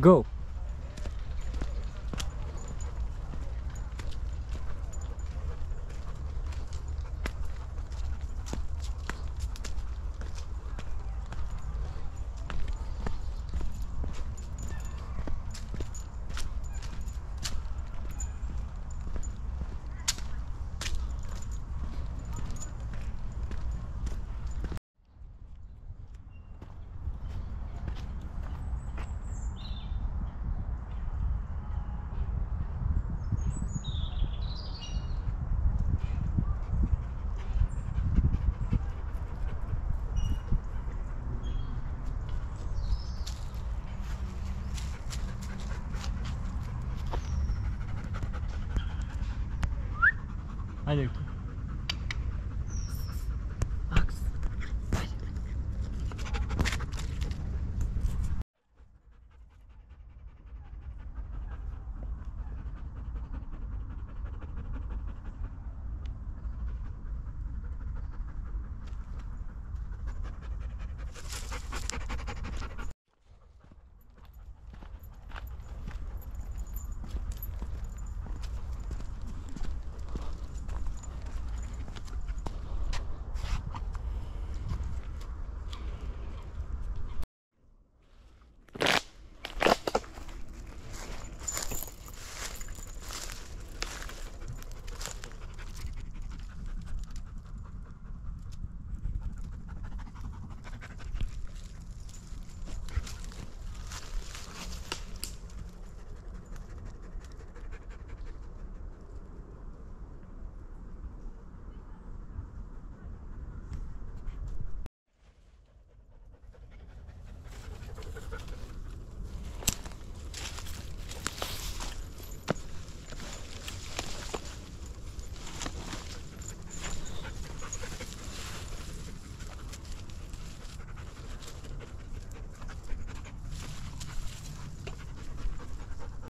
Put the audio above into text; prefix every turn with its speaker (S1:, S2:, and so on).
S1: Go. Allez,